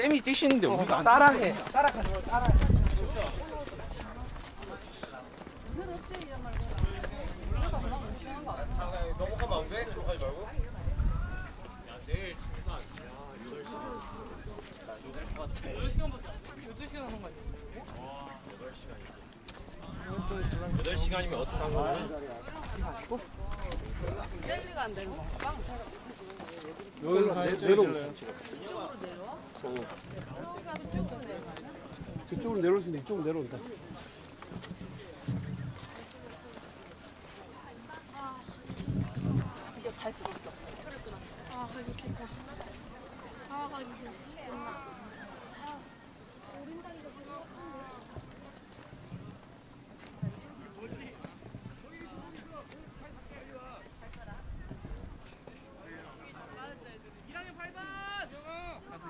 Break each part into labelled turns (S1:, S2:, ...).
S1: 쌤이 뛰시는데 우리가 안 따라해. 따라가는 걸 따라해.
S2: 넘어가면 안 돼? 들어가지 말고. 내일 중사 아니야? 8시간 8시간이면 어떡한 거야?
S3: 젤리가 안 되는 거. 빵
S4: 여기서 내, 내려오고 있어.
S3: 이쪽으로 내려와? 여기가 이쪽으로 내려와.
S4: 그쪽으로 내려올 수 있는데 이쪽으로 내려온다.
S3: 이제 갈 수가 없어.
S5: 아 가기 싫다. 아 가기 싫다.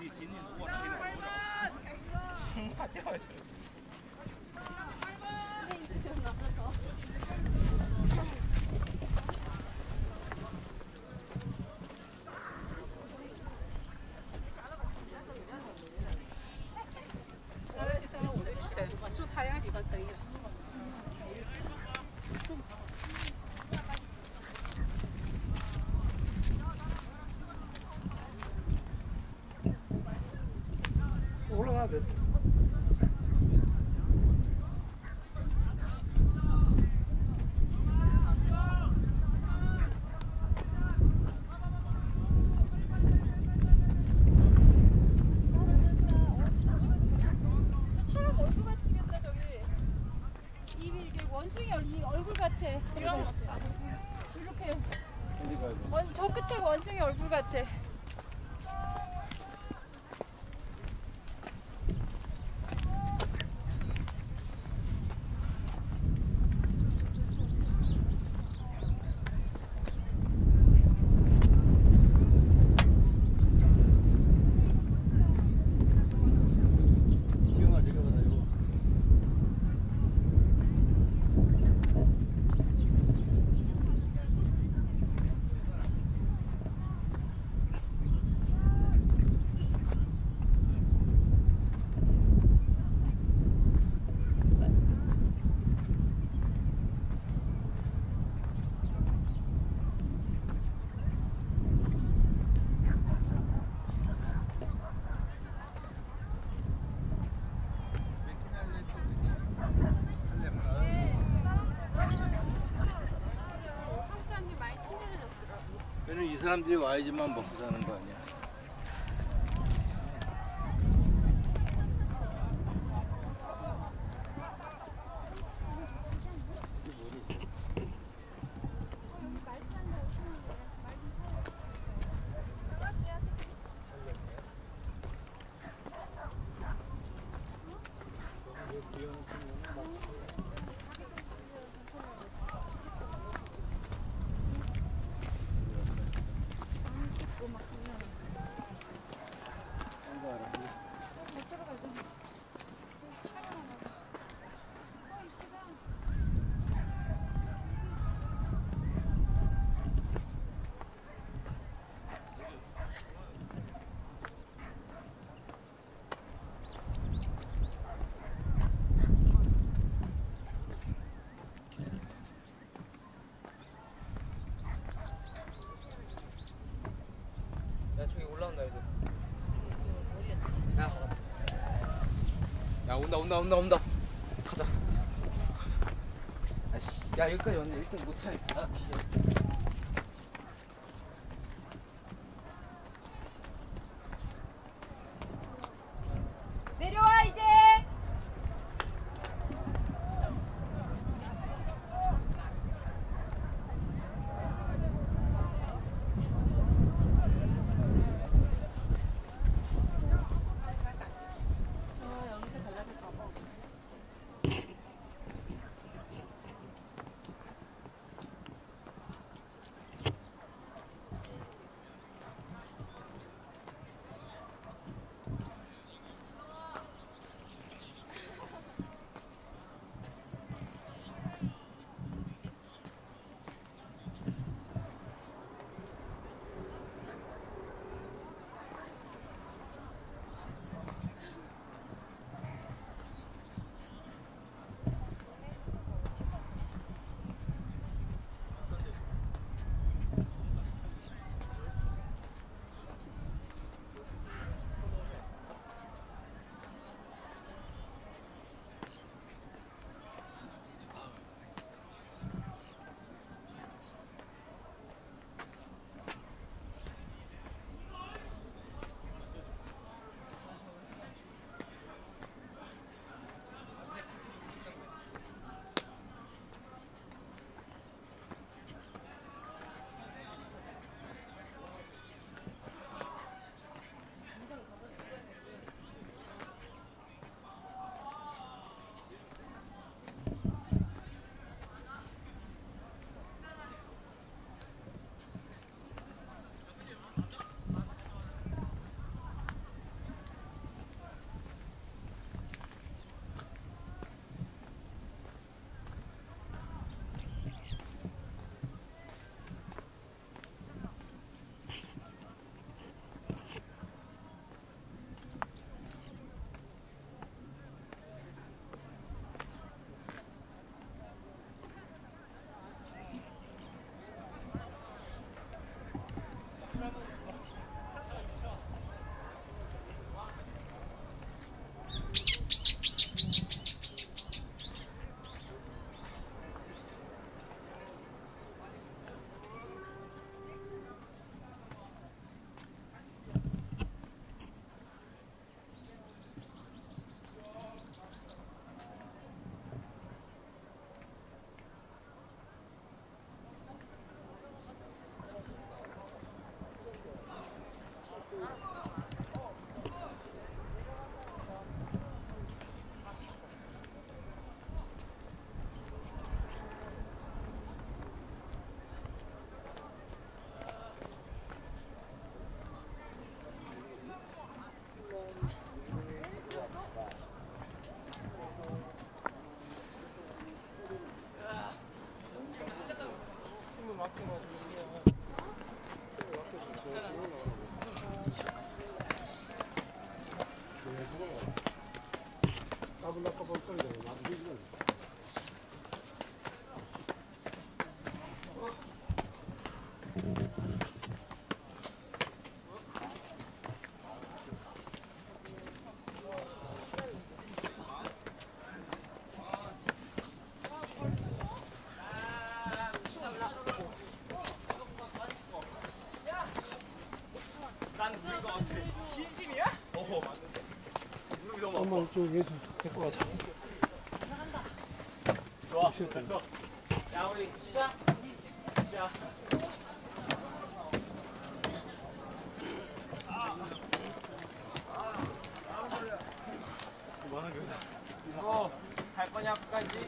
S3: 你紧紧握住，生
S4: 怕掉下去。你。
S5: 사람들이
S6: 와야지만 먹고 사는 거 아니야.
S1: 야 저기 올라온다 애들. 야. 야 온다 온다 온다 온다. 가자. 아씨, 야 여기까지 왔네. 1등 못할. 아.
S7: 한번 이쪽에서 데리고 가자.
S2: 좋아 됐어 야 우리 시작 시작 이거 갈 거냐 끝까지?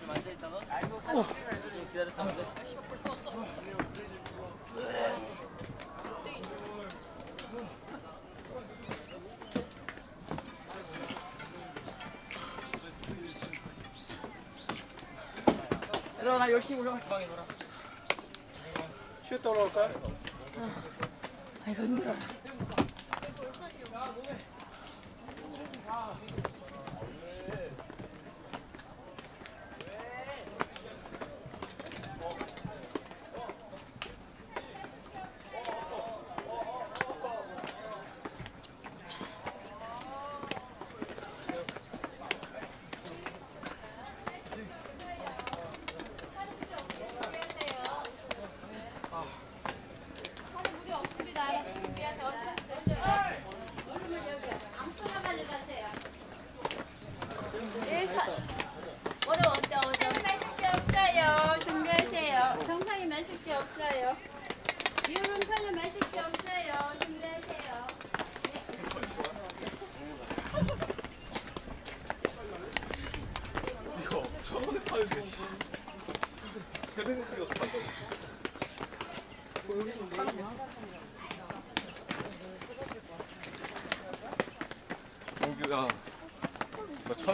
S2: 좀 앉아있다가? 아이고 사진 찍을 기다렸다는데
S8: 나 열심히 올라갈 방에 놀아
S7: 쉬었다 올라올까요?
S8: 아이고 힘들어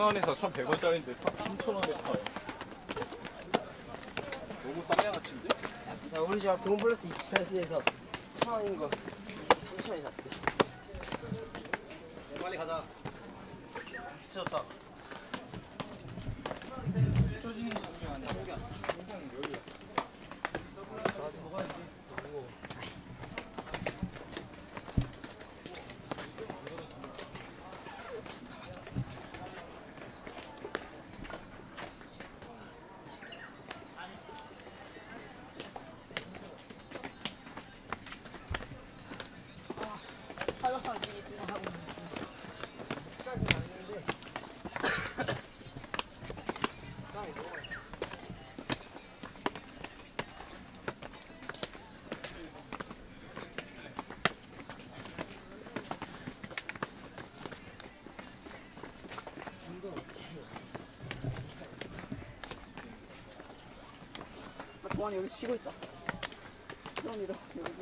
S2: 1,000원에서 1,100원짜리인데 3,000원에 파요. 너무 싼게 같은데?
S8: 야, 우리 집 앞에 홈플러스 28세에서 1,000원인 거 23,000원에 샀어.
S2: 빨리 가자.
S8: 동안이 여기 쉬고 있다. 수원이다. 여기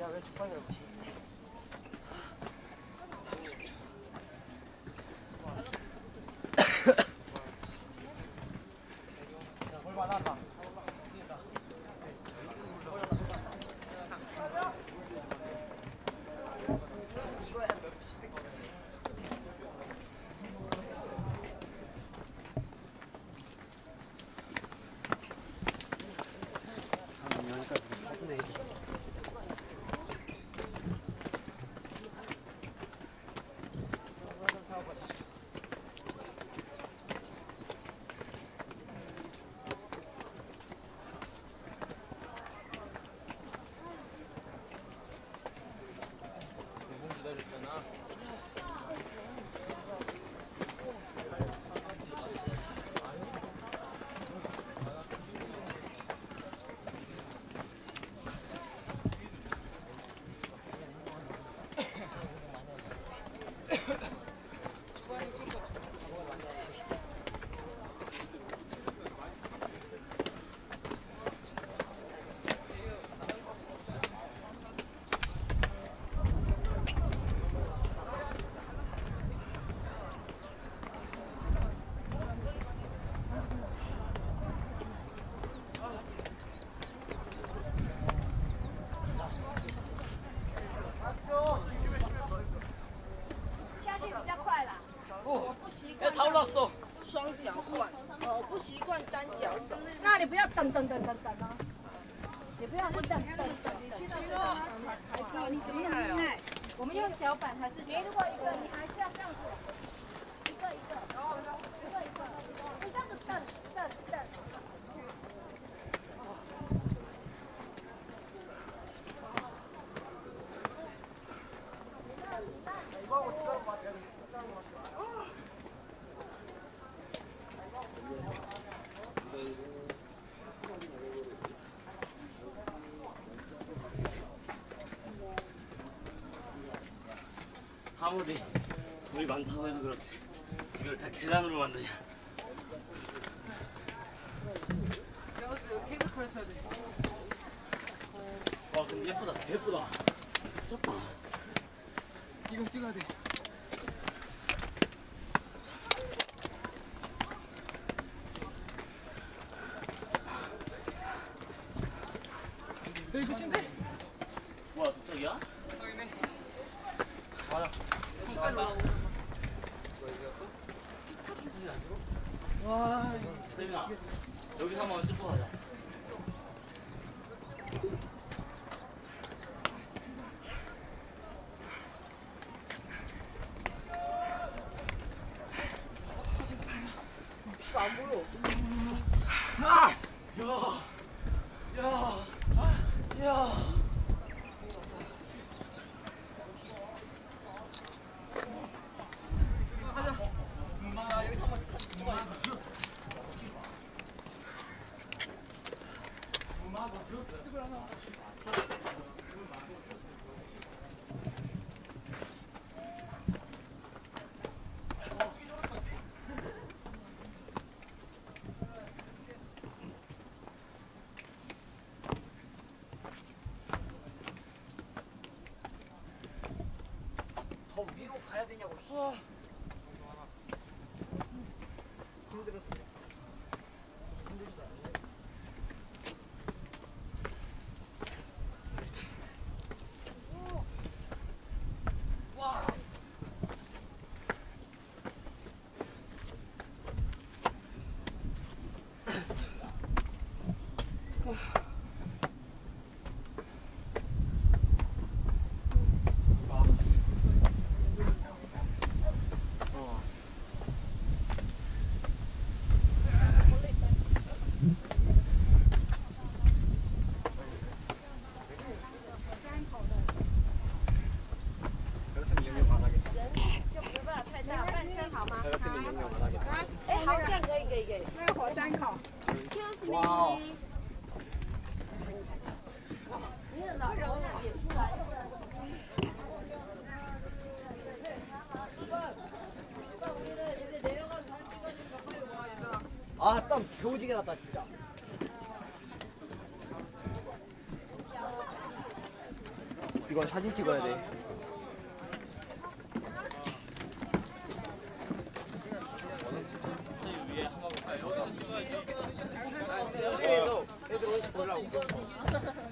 S8: 야왜 국밥이라 무시
S9: 脚板还是？你如果一个，你还是要这样子，一个一个，一个一个，你这样子蹬蹬蹬。
S10: 많다고 해도 그렇지. 이걸 다 계란으로 만드냐. 와 근데 예쁘다. 개 예쁘다. 미쳤다.
S1: 이거 찍어야 돼. 여기 끝인데?
S10: 와 저쪽이야? 와 대민아 여기서 한번 찍고 가자
S9: Excuse
S10: 아땀 개오지게 났다 진짜 이건 사진 찍어야 돼
S1: 애들 오지 보려고.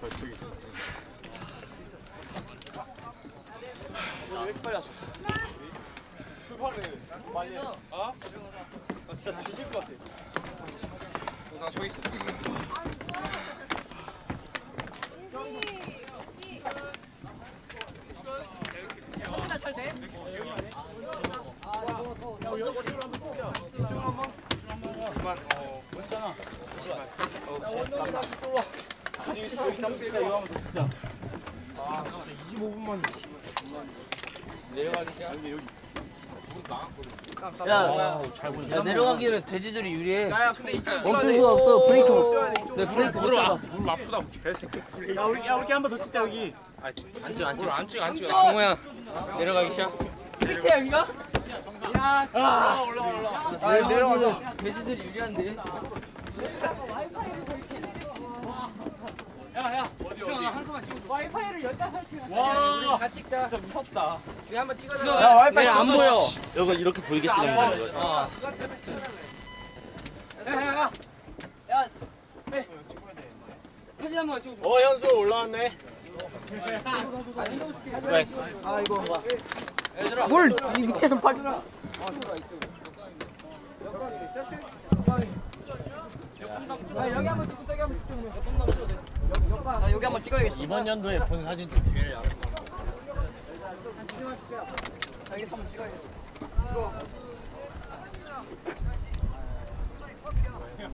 S10: 저쪽이 진짜 항상이야
S2: 왜 이렇게 빨리 왔어? 출발을 많이 해. 어? 나 진짜 뒤질 것 같아. 나 저기 있어. 그만. 어, 괜찮아. 어, 원동이 다시 쫄아. 여기 땀 진짜 이거 하면 돼, 진짜. 아, 진짜 25분만.
S1: 내려가기 시작.
S2: 여기 여기.
S10: 야, 야 내려가기는 돼지들이 유리해
S1: 야야 근데 이쪽
S10: 멈출 수가 없어 브레이크. 내 브레이크 못 잡아
S2: 아, 무릎 개새끼. 야 우리 야 우리 한번 더 찍자 여기.
S1: 안 찍어 안 찍어 안 찍어 안 찍어. 정호야 내려가기 시작.
S2: 아 올라 올라.
S10: 아 내려가자 돼지들이 유리한데
S1: 야야 수영아 한 컵만
S11: 와이파이를 열다 설치했어.
S10: 와
S12: 같이 찍자.
S10: 진짜 무섭다.
S12: 우리 한번 찍어.
S1: 야 와이파이 안 보여.
S10: 이거 이렇게 보이게 찍는 거야 이거
S12: 어.
S10: 야 야야.
S1: 사진 한번 찍어.
S10: 어 현수 올라왔네. 수고했어.
S1: 뭘이 밑에서 팔. 아, 여기 한번 찍 나 여기 한번 찍어야겠어.
S10: 이번 연도에 본 사진 좀 제일
S1: 여기 한번 찍어야겠어.